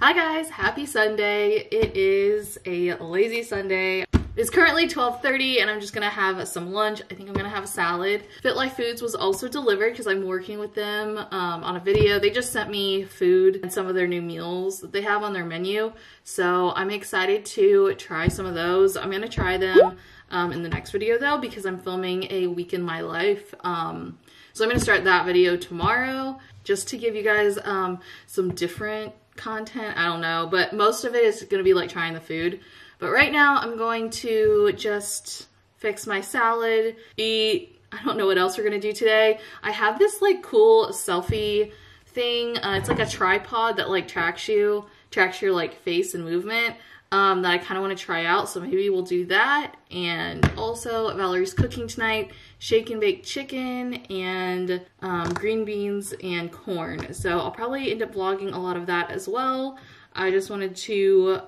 Hi guys, happy Sunday. It is a lazy Sunday. It's currently 12.30 and I'm just gonna have some lunch. I think I'm gonna have a salad. Fit Life Foods was also delivered because I'm working with them um, on a video. They just sent me food and some of their new meals that they have on their menu. So I'm excited to try some of those. I'm gonna try them um, in the next video though because I'm filming a week in my life. Um, so I'm gonna start that video tomorrow just to give you guys um, some different content. I don't know, but most of it is going to be like trying the food. But right now I'm going to just fix my salad, eat. I don't know what else we're going to do today. I have this like cool selfie thing. Uh, it's like a tripod that like tracks you, tracks your like face and movement um, that I kind of want to try out. So maybe we'll do that. And also Valerie's cooking tonight, shake and bake chicken and um, green beans and corn. So I'll probably end up vlogging a lot of that as well. I just wanted to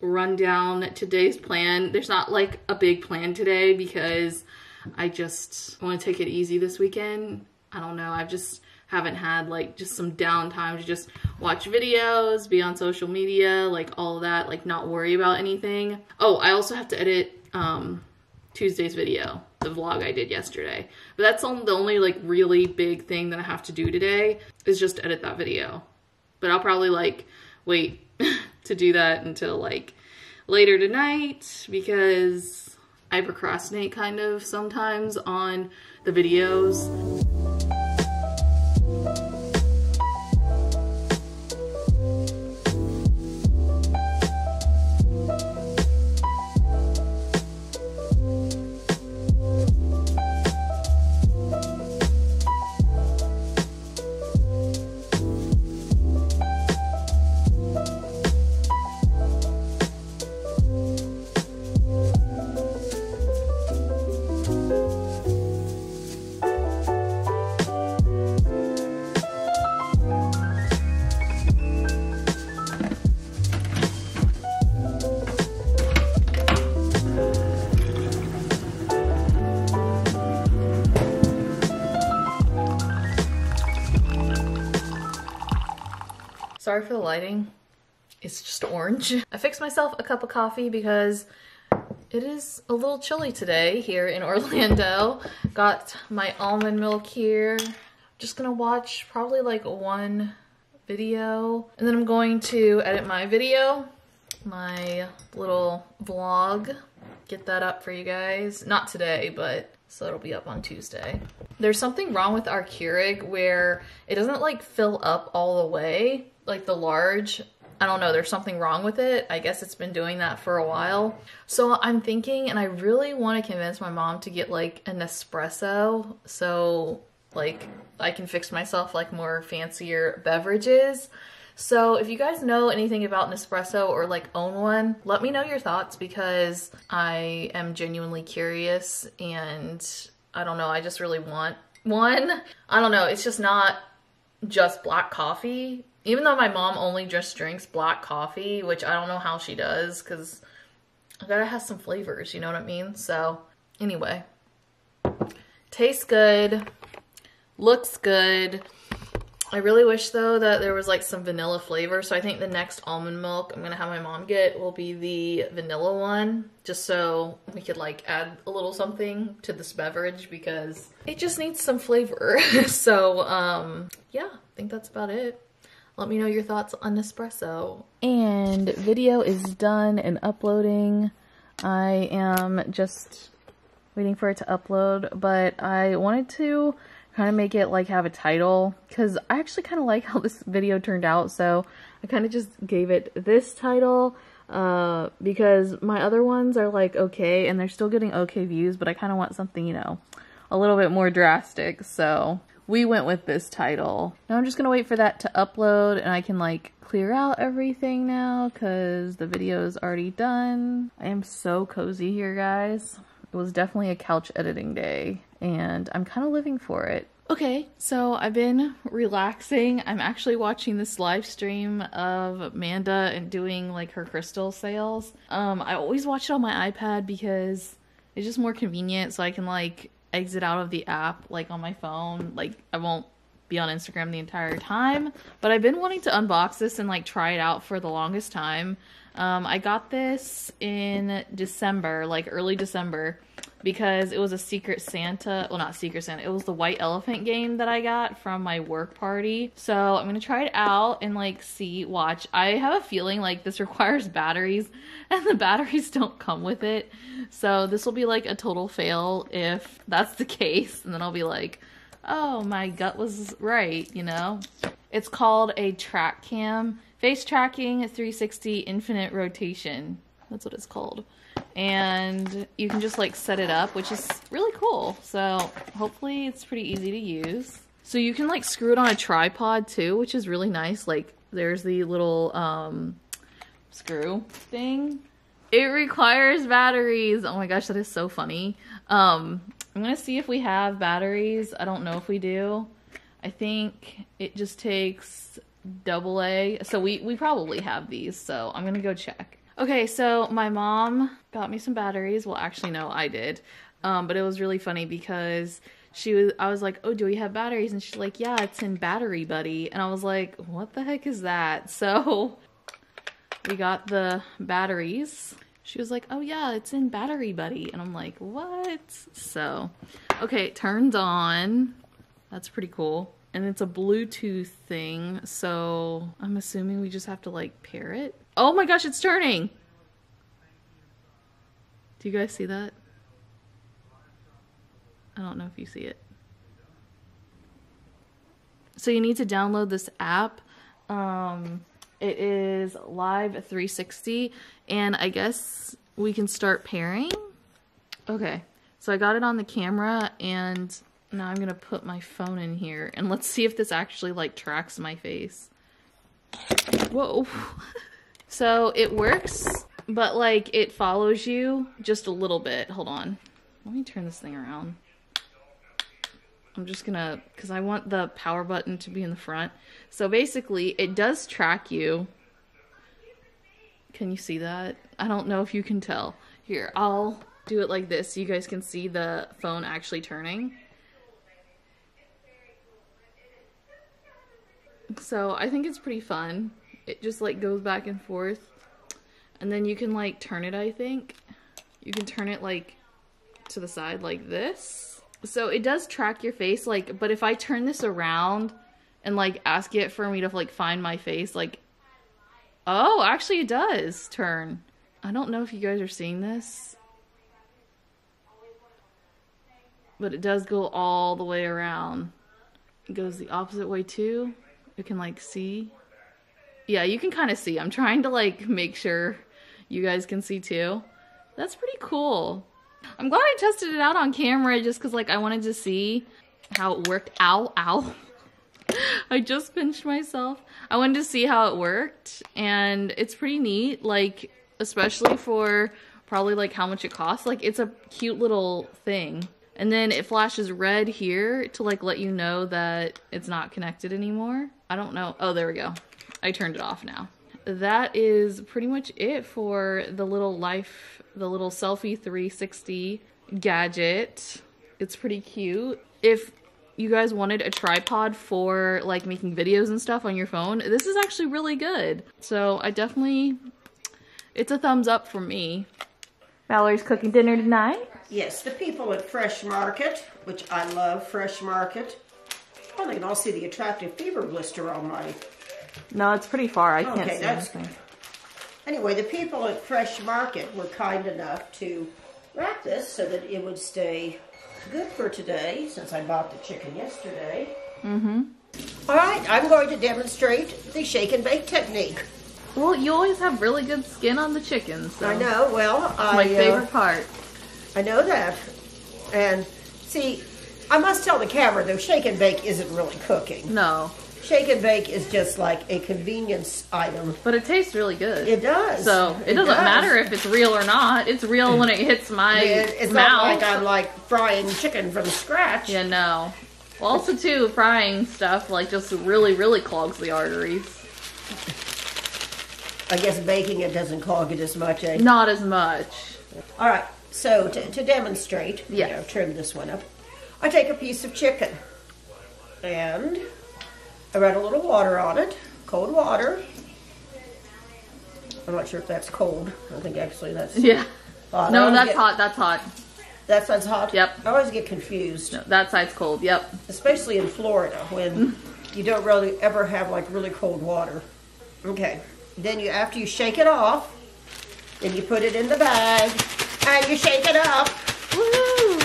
run down today's plan. There's not like a big plan today because I just want to take it easy this weekend. I don't know. I've just haven't had like just some downtime to just watch videos, be on social media, like all that, like not worry about anything. Oh, I also have to edit um, Tuesday's video, the vlog I did yesterday. But that's the only like really big thing that I have to do today is just edit that video. But I'll probably like wait to do that until like later tonight because I procrastinate kind of sometimes on the videos. Sorry for the lighting. It's just orange. I fixed myself a cup of coffee because it is a little chilly today here in Orlando. Got my almond milk here. Just gonna watch probably like one video and then I'm going to edit my video, my little vlog, get that up for you guys. Not today, but so it'll be up on Tuesday. There's something wrong with our Keurig where it doesn't like fill up all the way like the large. I don't know, there's something wrong with it. I guess it's been doing that for a while. So I'm thinking, and I really want to convince my mom to get like an espresso. So like I can fix myself like more fancier beverages. So if you guys know anything about Nespresso or like own one, let me know your thoughts because I am genuinely curious and I don't know, I just really want one. I don't know, it's just not just black coffee even though my mom only just drinks black coffee, which I don't know how she does because I gotta have some flavors, you know what I mean? So, anyway, tastes good, looks good. I really wish though that there was like some vanilla flavor. So I think the next almond milk I'm gonna have my mom get will be the vanilla one, just so we could like add a little something to this beverage because it just needs some flavor. so um, yeah, I think that's about it. Let me know your thoughts on Nespresso. And video is done and uploading. I am just waiting for it to upload, but I wanted to kind of make it like have a title because I actually kind of like how this video turned out. So I kind of just gave it this title uh, because my other ones are like okay and they're still getting okay views, but I kind of want something, you know, a little bit more drastic. So we went with this title. Now I'm just gonna wait for that to upload and I can like clear out everything now because the video is already done. I am so cozy here, guys. It was definitely a couch editing day and I'm kind of living for it. Okay, so I've been relaxing. I'm actually watching this live stream of Amanda and doing like her crystal sales. Um, I always watch it on my iPad because it's just more convenient so I can like exit out of the app like on my phone. Like I won't be on Instagram the entire time. But I've been wanting to unbox this and like try it out for the longest time. Um, I got this in December, like early December, because it was a Secret Santa. Well, not Secret Santa. It was the White Elephant game that I got from my work party. So I'm gonna try it out and like see, watch. I have a feeling like this requires batteries, and the batteries don't come with it. So this will be like a total fail if that's the case, and then I'll be like, oh, my gut was right, you know? It's called a track cam Face tracking 360 infinite rotation. That's what it's called. And you can just like set it up, which is really cool. So hopefully it's pretty easy to use. So you can like screw it on a tripod too, which is really nice. Like there's the little um, screw thing. It requires batteries. Oh my gosh, that is so funny. Um, I'm gonna see if we have batteries. I don't know if we do. I think it just takes double A. So we, we probably have these, so I'm gonna go check. Okay, so my mom got me some batteries. Well, actually, no, I did. Um, but it was really funny because she was, I was like, oh, do we have batteries? And she's like, yeah, it's in Battery Buddy. And I was like, what the heck is that? So we got the batteries. She was like, oh yeah, it's in Battery Buddy. And I'm like, what? So, okay, it turns on. That's pretty cool and it's a Bluetooth thing, so I'm assuming we just have to like pair it. Oh my gosh, it's turning! Do you guys see that? I don't know if you see it. So you need to download this app. Um, it is Live 360, and I guess we can start pairing. Okay, so I got it on the camera, and now I'm gonna put my phone in here and let's see if this actually like tracks my face. Whoa. so it works, but like it follows you just a little bit. Hold on. Let me turn this thing around. I'm just gonna, cause I want the power button to be in the front. So basically it does track you. Can you see that? I don't know if you can tell. Here, I'll do it like this so you guys can see the phone actually turning. So I think it's pretty fun. It just like goes back and forth. And then you can like turn it, I think. You can turn it like to the side like this. So it does track your face like but if I turn this around and like ask it for me to like find my face like Oh, actually it does turn. I don't know if you guys are seeing this. But it does go all the way around. It goes the opposite way too. You can like see. Yeah, you can kind of see. I'm trying to like make sure you guys can see too. That's pretty cool. I'm glad I tested it out on camera just because like I wanted to see how it worked. Ow, ow. I just pinched myself. I wanted to see how it worked and it's pretty neat. Like, especially for probably like how much it costs. Like it's a cute little thing. And then it flashes red here to like let you know that it's not connected anymore. I don't know. Oh, there we go. I turned it off now. That is pretty much it for the little life, the little selfie 360 gadget. It's pretty cute. If you guys wanted a tripod for like making videos and stuff on your phone, this is actually really good. So I definitely, it's a thumbs up for me. Valerie's cooking dinner tonight. Yes, the people at Fresh Market, which I love Fresh Market, Oh, they can all see the attractive fever blister on my... No, it's pretty far. I can't see that's... anything. Anyway, the people at Fresh Market were kind enough to wrap this so that it would stay good for today, since I bought the chicken yesterday. Mm-hmm. All right, I'm going to demonstrate the shake and bake technique. Well, you always have really good skin on the chicken. So. I know. Well, I, my favorite uh, part. I know that. And see, I must tell the camera though, shake and bake isn't really cooking. No. Shake and bake is just like a convenience item. But it tastes really good. It does. So it, it doesn't does. matter if it's real or not. It's real when it hits my it, it's mouth. not like I'm like frying chicken from scratch. Yeah, no. Well, also too, frying stuff like just really, really clogs the arteries. I guess baking it doesn't clog it as much, eh? Not as much. All right. So to, to demonstrate, yeah, you know, turn this one up. I take a piece of chicken and I ran a little water on it, cold water. I'm not sure if that's cold. I think actually that's Yeah. hot. No, that's get- hot. That's hot. That side's hot. Yep. I always get confused, No, that side's cold. Yep. especially in Florida when mm. you don't really ever have like really cold water. Okay. Then you after you shake it off, then you put it in the bag and you shake it up Woo!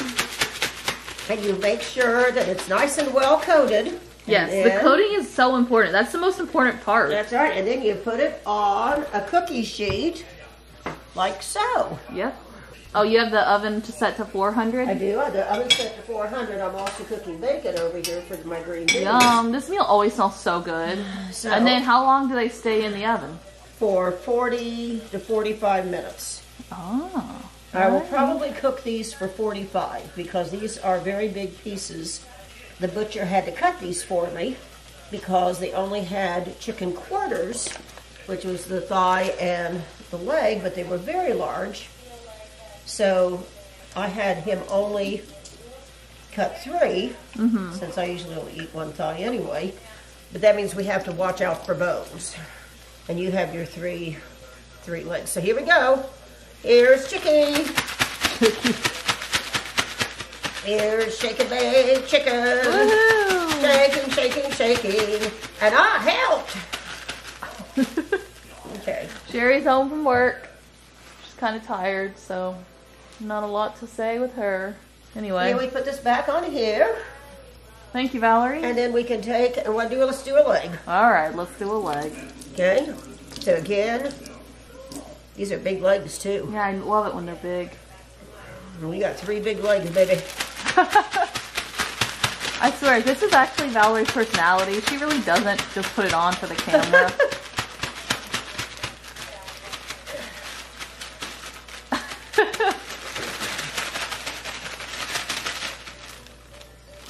and you make sure that it's nice and well coated. Yes, And the coating is so important. That's the most important part. That's right. And then you put it on a cookie sheet like so. Yep. Oh, you have the oven to set to 400? I do. I have the oven's set to 400. I'm also cooking bacon over here for my green beans. Yum. This meal always smells so good. So, And then how long do they stay in the oven? for 40 to 45 minutes. Oh. I will probably cook these for 45 because these are very big pieces. The butcher had to cut these for me because they only had chicken quarters, which was the thigh and the leg, but they were very large. So I had him only cut 3 mm-hmm. since I usually only eat one thigh anyway. But that means we have to watch out for bones. And you have your three three legs. So here we go. Here's chicken. Here's shaking bake chicken. Woohoo! Shaking, shaking, shaking. And I helped. okay. Sherry's home from work. She's kind of tired, so not a lot to say with her. Anyway, Here we put this back on here. thank you, Valerie. And then we can take and what do let's do a leg. All right, let's do a leg. Okay. So again, these are big legs too. Yeah, I love it when they're big. We got three big legs, baby. I swear, this is actually Valerie's personality. She really doesn't just put it on for the camera.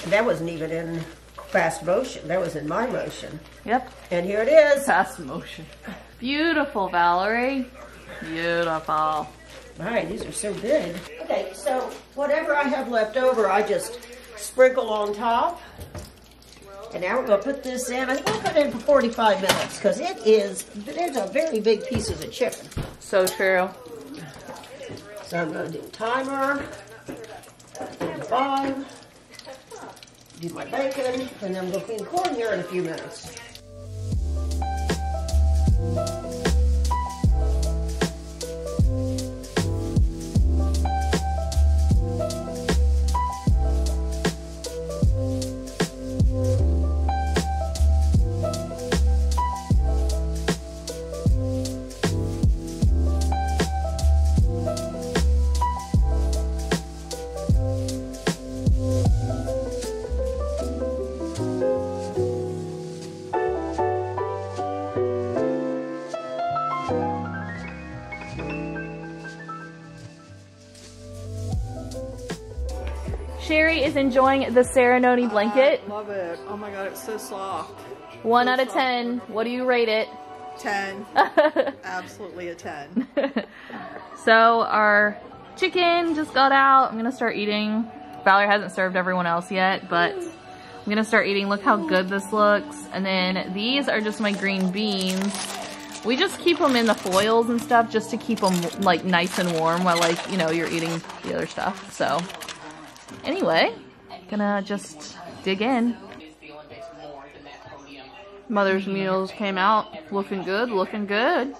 That wasn't even in fast motion. That was in my motion. yep, And here it is. fast motion. Beautiful, Valerie. Beautiful. All right, these are so big. Okay, so whatever I have left over, I just sprinkle on top. And now we're gonna put this in. I think I'll put it in for 45 minutes because it is, there's a very big pieces of chicken. So true. So I'm gonna do timer, five, do my bacon, and then we'll clean corn here in a few minutes. Is enjoying the Serenoni blanket. Love it. Oh my god, it's so soft. One out of ten. What do you rate it? 10. Absolutely a 10. So our chicken just got out. I'm gonna start eating. Valerie hasn't served everyone else yet, but I'm gonna start eating. Look how good this looks. And then these are just my green beans. We just keep them in the foils and stuff just to keep them like nice and warm while like, you know, you're eating the other stuff. So anyway, gonna just dig in. Mother's meals came out looking good, looking good.